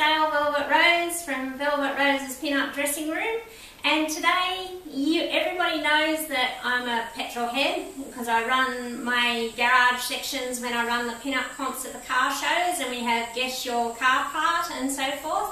Dale Velvet Rose from Velvet Rose's Pin-Up Dressing Room and today you everybody knows that I'm a petrol head because I run my garage sections when I run the pin-up comps at the car shows and we have guess your car part and so forth.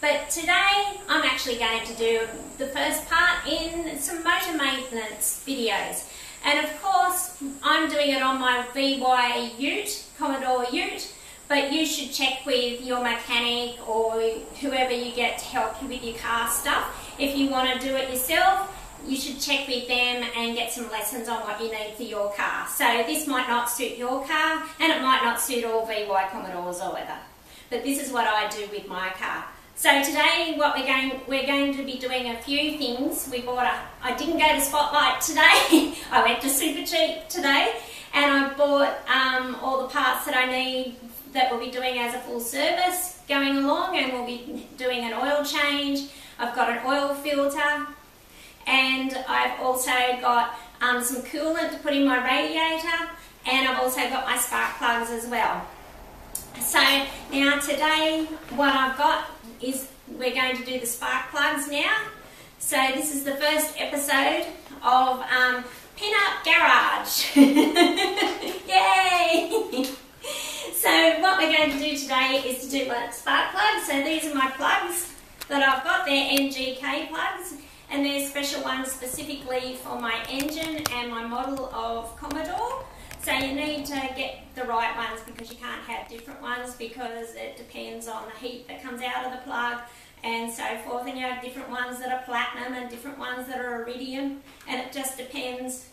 But today I'm actually going to do the first part in some motor maintenance videos. And of course I'm doing it on my VY Ute, Commodore Ute but you should check with your mechanic or whoever you get to help you with your car stuff. If you want to do it yourself, you should check with them and get some lessons on what you need for your car. So this might not suit your car and it might not suit all VY Commodores or whatever. But this is what I do with my car. So today what we're going we're going to be doing a few things. We bought a I didn't go to Spotlight today. I went to Supercheap today and I bought um, all the parts that I need that we'll be doing as a full service going along and we'll be doing an oil change. I've got an oil filter and I've also got um, some coolant to put in my radiator and I've also got my spark plugs as well. So now today what I've got is we're going to do the spark plugs now. So this is the first episode of um, Pin Up Garage. Yay! So what we're going to do today is to do a spark plug. So these are my plugs that I've got. They're NGK plugs and they're special ones specifically for my engine and my model of Commodore. So you need to get the right ones because you can't have different ones because it depends on the heat that comes out of the plug and so forth. And you have different ones that are platinum and different ones that are iridium and it just depends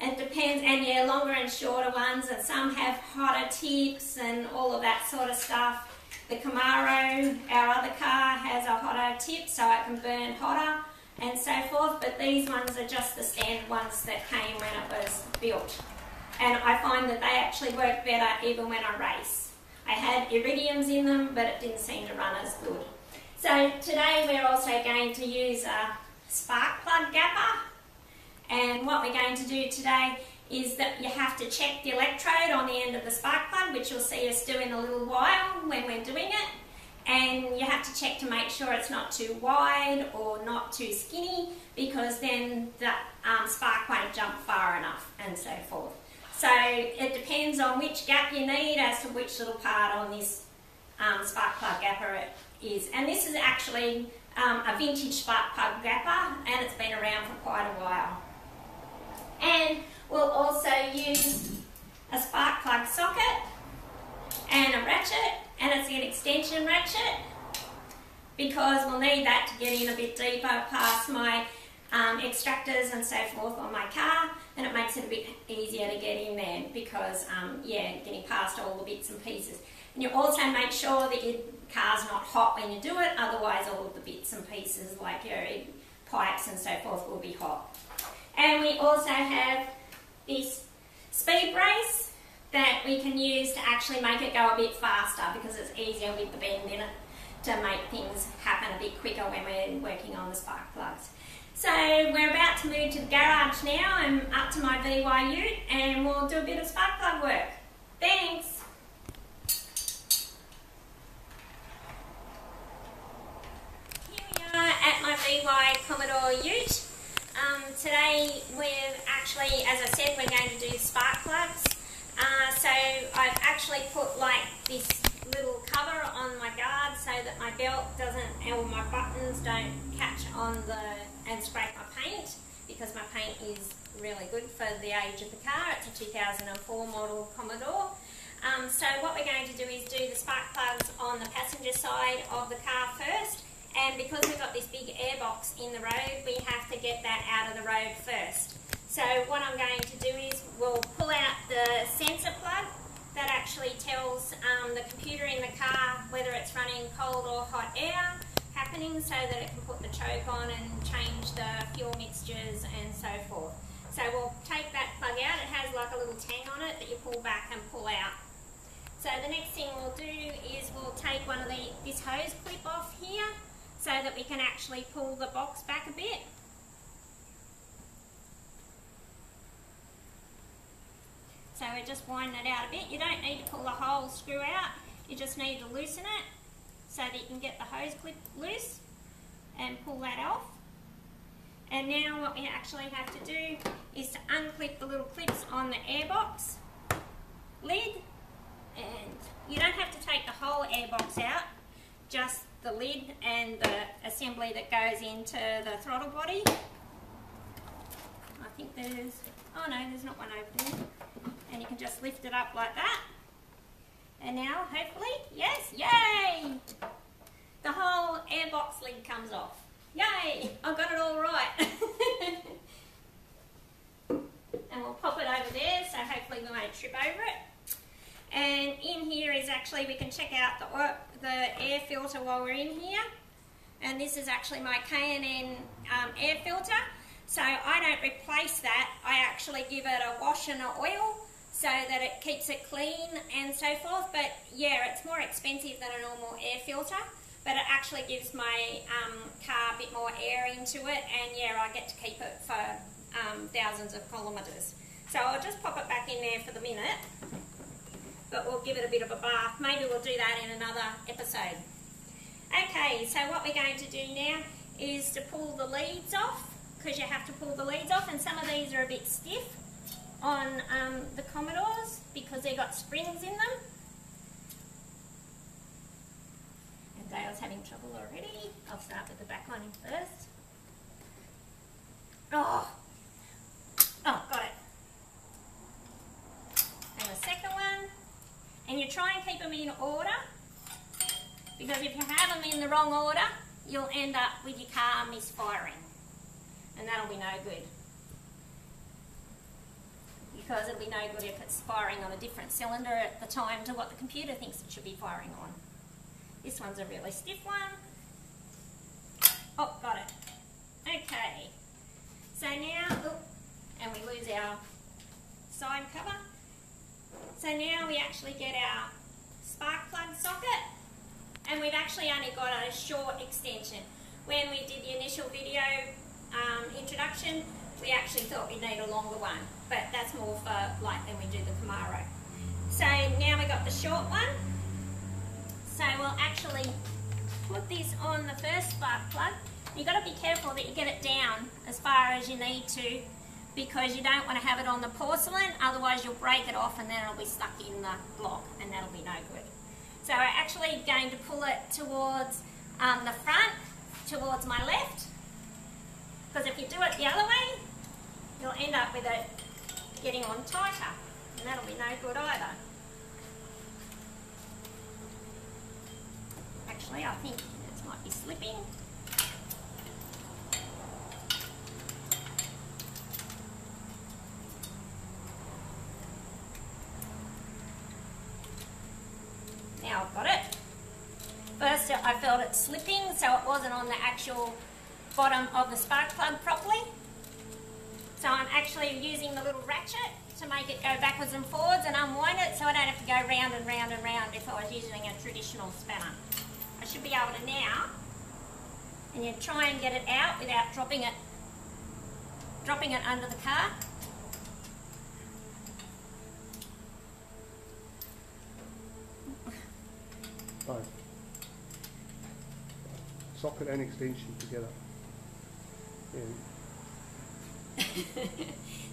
it depends, and yeah, longer and shorter ones, and some have hotter tips and all of that sort of stuff. The Camaro, our other car, has a hotter tip so it can burn hotter and so forth, but these ones are just the standard ones that came when it was built. And I find that they actually work better even when I race. I had iridiums in them, but it didn't seem to run as good. So today we're also going to use a spark plug gapper and what we're going to do today is that you have to check the electrode on the end of the spark plug, which you'll see us do in a little while when we're doing it. And you have to check to make sure it's not too wide or not too skinny because then the um, spark won't jump far enough and so forth. So it depends on which gap you need as to which little part on this um, spark plug gapper it is. And this is actually um, a vintage spark plug gapper and it's been around for quite a while. And we'll also use a spark plug socket and a ratchet, and it's an extension ratchet because we'll need that to get in a bit deeper past my um, extractors and so forth on my car and it makes it a bit easier to get in there because um, yeah getting past all the bits and pieces. And you also make sure that your car's not hot when you do it otherwise all of the bits and pieces like your pipes and so forth will be hot and we also have this speed brace that we can use to actually make it go a bit faster because it's easier with the bend in it to make things happen a bit quicker when we're working on the spark plugs. So we're about to move to the garage now. I'm up to my VY ute and we'll do a bit of spark plug work. Thanks! Here we are at my VY Commodore ute. Um, today we're actually, as I said, we're going to do spark plugs. Uh, so I've actually put like this little cover on my guard so that my belt doesn't, or my buttons don't catch on the, and scrape my paint because my paint is really good for the age of the car. It's a 2004 model Commodore. Um, so what we're going to do is do the spark plugs on the passenger side of the car first and because we've got this big airbox in the road, we have to get that out of the road first. So what I'm going to do is we'll pull out the sensor plug that actually tells um, the computer in the car whether it's running cold or hot air happening so that it can put the choke on and change the fuel mixtures and so forth. So we'll take that plug out. It has like a little tang on it that you pull back and pull out. So the next thing we'll do is we'll take one of the this hose clip off here so that we can actually pull the box back a bit. So we just wind that out a bit. You don't need to pull the whole screw out, you just need to loosen it so that you can get the hose clip loose and pull that off. And now what we actually have to do is to unclip the little clips on the airbox lid and you don't have to take the whole airbox out, just the lid and the assembly that goes into the throttle body. I think there's, oh no, there's not one over there. And you can just lift it up like that. And now, hopefully, yes, yay! The whole airbox lid comes off. Yay! I got it all right. and we'll pop it over there so hopefully we won't trip over it. And in here is actually, we can check out the, the air filter while we're in here. And this is actually my K&N um, air filter. So I don't replace that, I actually give it a wash and an oil so that it keeps it clean and so forth. But yeah, it's more expensive than a normal air filter, but it actually gives my um, car a bit more air into it, and yeah, I get to keep it for um, thousands of kilometres. So I'll just pop it back in there for the minute, but we'll give it a bit of a bath. Maybe we'll do that in another episode. Okay, so what we're going to do now is to pull the leads off, because you have to pull the leads off, and some of these are a bit stiff on um, the Commodores because they've got springs in them. And Dale's having trouble already. I'll start with the back one first. Oh, oh, got it. And the second one. And try and keep them in order because if you have them in the wrong order, you'll end up with your car misfiring. And that'll be no good because it'll be no good if it's firing on a different cylinder at the time to what the computer thinks it should be firing on. This one's a really stiff one. Oh, got it. Okay. So now, oh, and we lose our side cover. So now we actually get our spark plug socket and we've actually only got a short extension. When we did the initial video um, introduction, we actually thought we'd need a longer one, but that's more for like when we do the Camaro. So now we got the short one. So we'll actually put this on the first spark plug. You've got to be careful that you get it down as far as you need to because you don't want to have it on the porcelain, otherwise you'll break it off and then it'll be stuck in the block and that'll be no good. So we're actually going to pull it towards um, the front, towards my left, because if you do it the other way, you'll end up with it getting on tighter, and that'll be no good either. Actually, I think this might be slipping. Now I've got it. First I felt it slipping so it wasn't on the actual bottom of the spark plug properly. So I'm actually using the little ratchet to make it go backwards and forwards and unwind it so I don't have to go round and round and round if I was using a traditional spanner. I should be able to now, and you try and get it out without dropping it, dropping it under the car. Both. Socket and extension together. Yeah.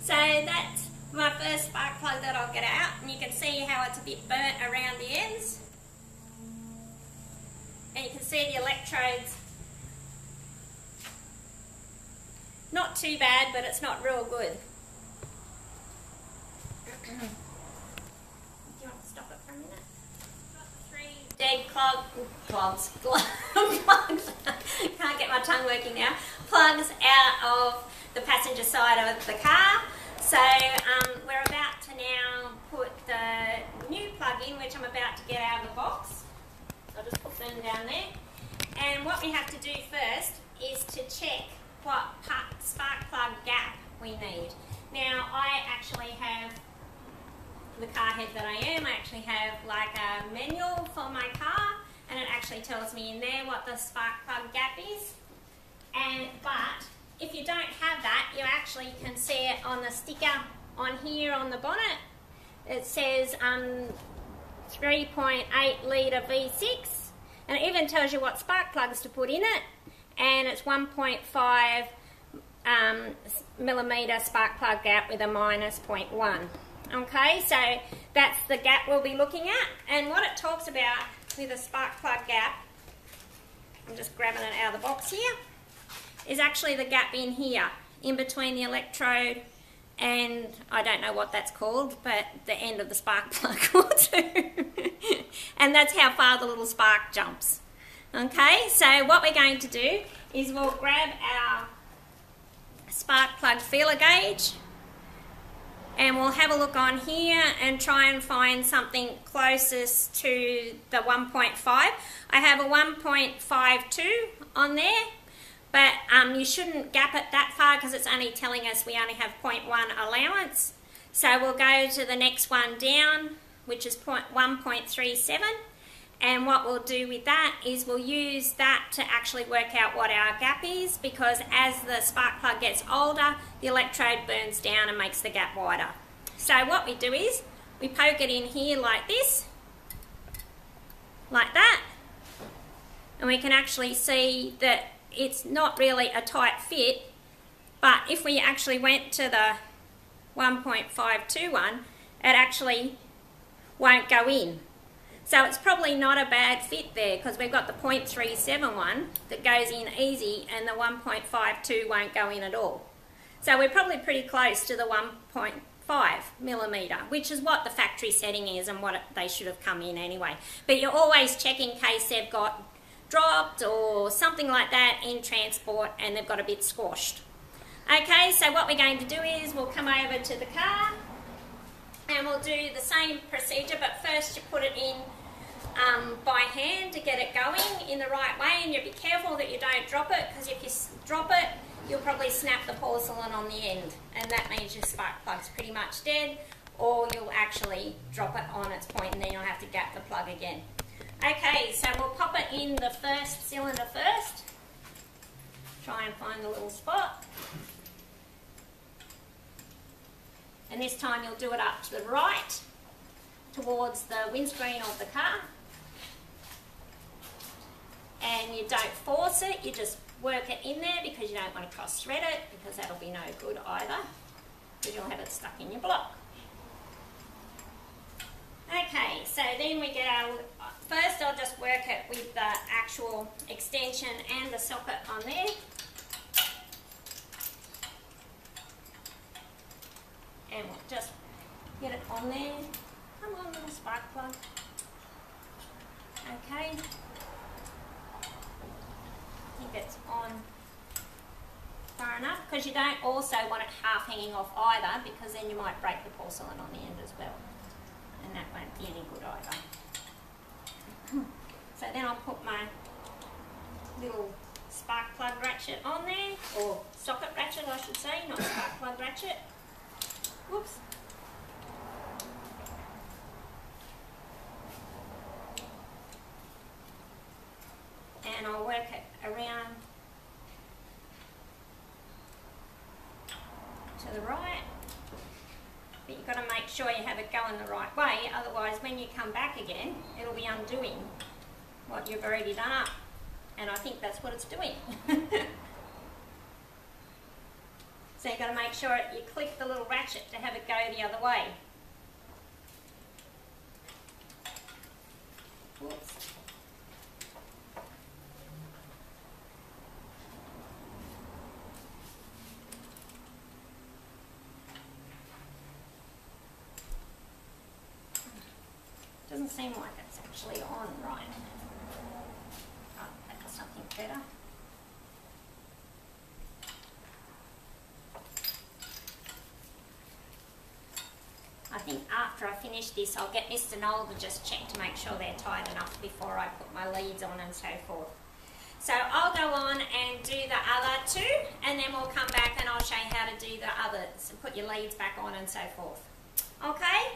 so that's my first spark plug that I'll get out and you can see how it's a bit burnt around the ends and you can see the electrodes not too bad but it's not real good do you want to stop it for a minute? three dead clog, clogs, plugs, can't get my tongue working now, plugs out of the passenger side of the car. So um, we're about to now put the new plug in, which I'm about to get out of the box. I'll just put them down there. And what we have to do first is to check what spark plug gap we need. Now I actually have the car head that I am, I actually have like a manual for my car and it actually tells me in there what the spark plug gap is. And but if you don't have that, you actually can see it on the sticker on here on the bonnet. It says um, 3.8 litre V6 And it even tells you what spark plugs to put in it. And it's 1.5 um, millimetre spark plug gap with a minus 0.1. Okay, so that's the gap we'll be looking at. And what it talks about with a spark plug gap, I'm just grabbing it out of the box here, is actually the gap in here, in between the electrode and I don't know what that's called, but the end of the spark plug will do. and that's how far the little spark jumps. Okay, so what we're going to do is we'll grab our spark plug feeler gauge and we'll have a look on here and try and find something closest to the 1.5. I have a 1.52 on there but um, you shouldn't gap it that far because it's only telling us we only have 0.1 allowance. So we'll go to the next one down, which is 1.37. And what we'll do with that is we'll use that to actually work out what our gap is because as the spark plug gets older, the electrode burns down and makes the gap wider. So what we do is we poke it in here like this, like that, and we can actually see that it's not really a tight fit, but if we actually went to the 1.521, it actually won't go in. So it's probably not a bad fit there because we've got the 0.371 that goes in easy and the 1.52 won't go in at all. So we're probably pretty close to the 1.5 millimetre, which is what the factory setting is and what they should have come in anyway. But you're always checking in case they've got dropped or something like that in transport and they've got a bit squashed. Okay, so what we're going to do is we'll come over to the car and we'll do the same procedure, but first you put it in um, by hand to get it going in the right way and you'll be careful that you don't drop it because if you drop it, you'll probably snap the porcelain on the end and that means your spark plug's pretty much dead or you'll actually drop it on its point and then you'll have to gap the plug again. Okay, so we'll pop it in the first cylinder first. Try and find the little spot. And this time you'll do it up to the right, towards the windscreen of the car. And you don't force it, you just work it in there because you don't want to cross thread it because that'll be no good either because you'll have it stuck in your block. Okay, so then we get our First I'll just work it with the actual extension and the socket on there. And just get it on there. Come on little spark plug. Okay. I think it's on far enough because you don't also want it half hanging off either because then you might break the porcelain on the end as well and that won't be any good either. So then I'll put my little spark plug ratchet on there, or socket ratchet I should say, not spark plug ratchet. Whoops. And I'll work it around to the right. But you've got to make sure you have it going the right way, otherwise when you come back again, it'll be undoing what you've already done up. And I think that's what it's doing. so you've got to make sure you click the little ratchet to have it go the other way. Whoops. Doesn't seem like it's actually on right. Oh, that's something better. I think after I finish this, I'll get Mr. Knoll to just check to make sure they're tight enough before I put my leads on and so forth. So I'll go on and do the other two, and then we'll come back and I'll show you how to do the others, and put your leads back on and so forth. Okay?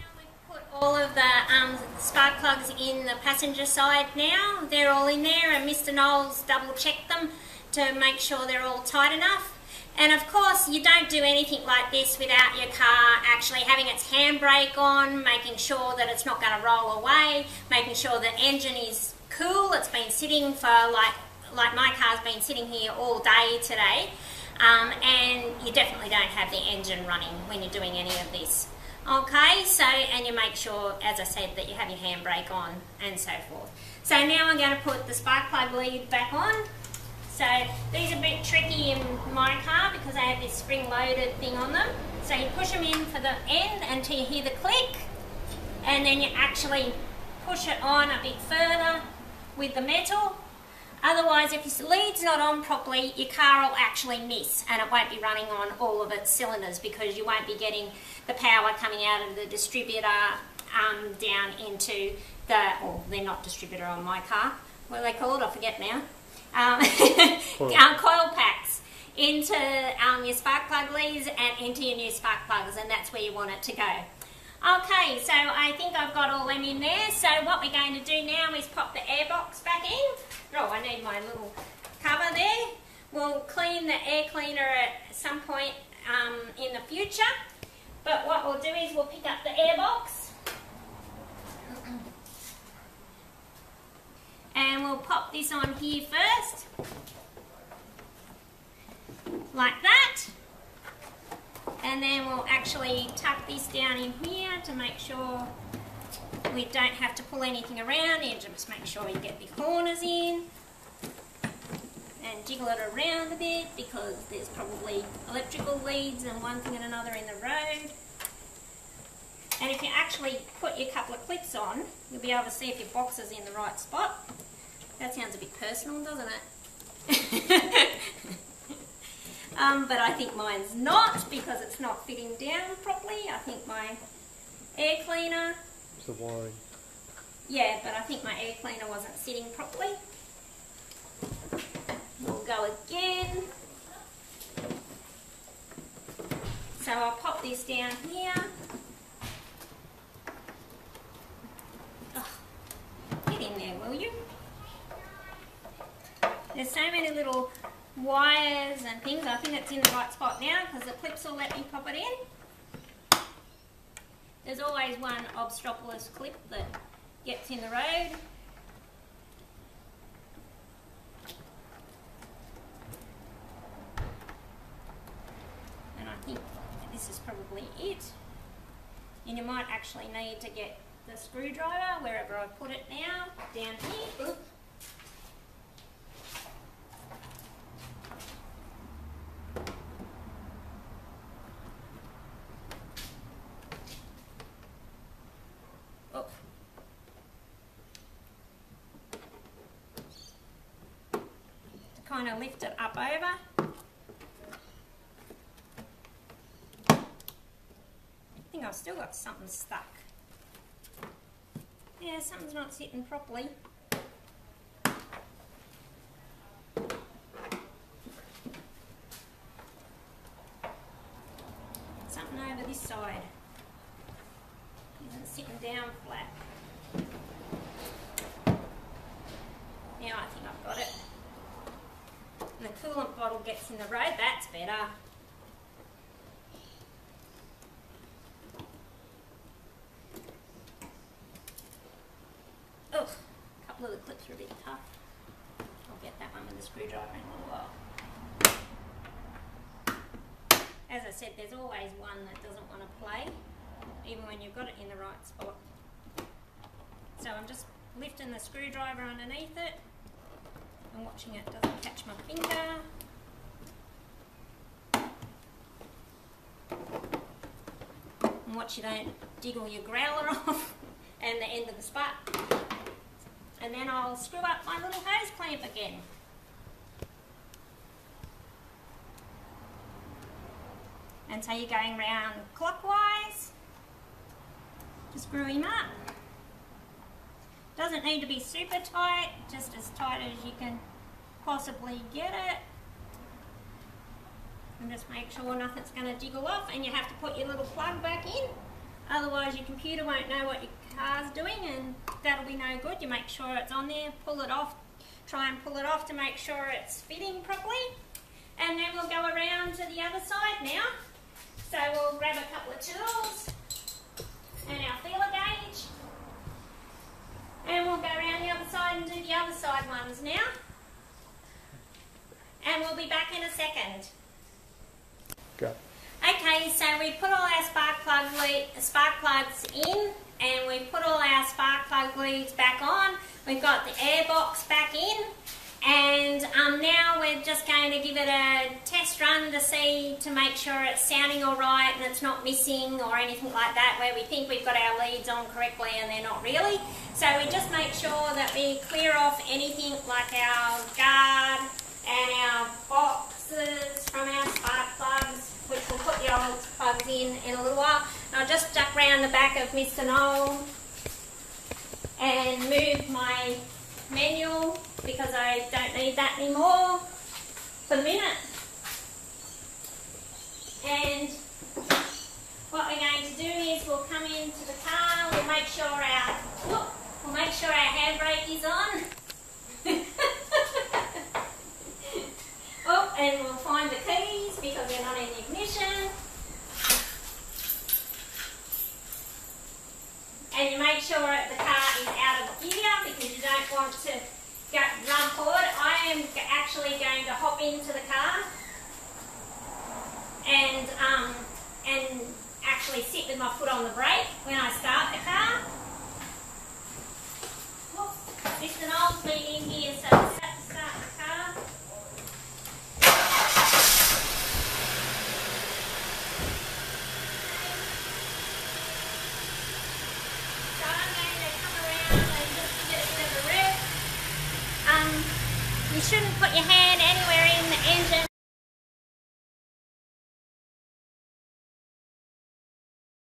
Now we put all of the um, spark plugs in the passenger side now. They're all in there and Mr. Knowles double checked them to make sure they're all tight enough. And of course, you don't do anything like this without your car actually having its handbrake on, making sure that it's not going to roll away, making sure the engine is cool. It's been sitting for like like my car's been sitting here all day today, um, and you definitely don't have the engine running when you're doing any of this. Okay, so and you make sure, as I said, that you have your handbrake on and so forth. So now I'm going to put the spark plug lead back on. So these are a bit tricky in my car because they have this spring-loaded thing on them. So you push them in for the end until you hear the click, and then you actually push it on a bit further with the metal. Otherwise, if your lead's not on properly, your car will actually miss and it won't be running on all of its cylinders because you won't be getting the power coming out of the distributor um, down into the, oh, they're not distributor on my car. What are they called? I forget now um, coil. coil packs into um, your spark plug leads and into your new spark plugs and that's where you want it to go. Okay, so I think I've got all them in there. So what we're going to do now is pop the air box back in. Oh, I need my little cover there. We'll clean the air cleaner at some point um, in the future. But what we'll do is we'll pick up the air box and we'll pop this on here first. Like that. And then we'll actually tuck this down in here to make sure we don't have to pull anything around. And just make sure you get the corners in and jiggle it around a bit because there's probably electrical leads and one thing and another in the road. And if you actually put your couple of clips on, you'll be able to see if your box is in the right spot. That sounds a bit personal, doesn't it? um, but I think mine's not because it's not fitting down properly. I think my air cleaner... It's the wiring. Yeah, but I think my air cleaner wasn't sitting properly. We'll go again. So I'll pop this down here. Get in there, will you? There's so many little wires and things. I think it's in the right spot now because the clips will let me pop it in. There's always one obstropolous clip that gets in the road. And I think this is probably it. And you might actually need to get the screwdriver wherever I put it now, down here. Oops. Kind of lift it up over. I think I've still got something stuck. Yeah, something's not sitting properly. Something over this side. Isn't sitting down flat. Now I think I've got it. And the coolant bottle gets in the road, that's better. Ugh, a couple of the clips are a bit tough. I'll get that one with the screwdriver in a while. As I said, there's always one that doesn't want to play, even when you've got it in the right spot. So I'm just lifting the screwdriver underneath it and watching it doesn't catch my finger. And watch you don't diggle your growler off and the end of the spark. And then I'll screw up my little hose clamp again. And so you're going round clockwise just screw him up. Doesn't need to be super tight, just as tight as you can possibly get it. And just make sure nothing's going to jiggle off and you have to put your little plug back in. Otherwise your computer won't know what your car's doing and that'll be no good. You make sure it's on there, pull it off, try and pull it off to make sure it's fitting properly And then we'll go around to the other side now. So we'll grab a couple of tools and our feeler. And we'll go around the other side and do the other side ones now. And we'll be back in a second. Go. Okay, so we put all our spark plug spark plugs in, and we put all our spark plug leads back on. We've got the air box back in, and um, now we're just going to give it a test run to see to make sure it's sounding all right and it's not missing or anything like that. Where we think we've got our leads on correctly and they're not really. So we just make sure that we clear off anything like our guard and our boxes from our spark plugs, which we'll put the old plugs in in a little while. And I'll just duck round the back of Mr. Knoll and move my manual because I don't need that anymore for the minute. And what we're going to do is we'll come into the car, we'll make sure our whoop, we'll make sure our handbrake is on. oh, and we'll find the keys because they're not in the ignition. And you make sure that the car is out of gear because you don't want to run forward. I am actually going to hop into the car and um, and actually sit with my foot on the brake when I start the car. Whoops. Mr. Knowles been in here, so it's set to start the car. So I'm going to come around and just give it a bit of a rev. Um, you shouldn't put your hand anywhere in the engine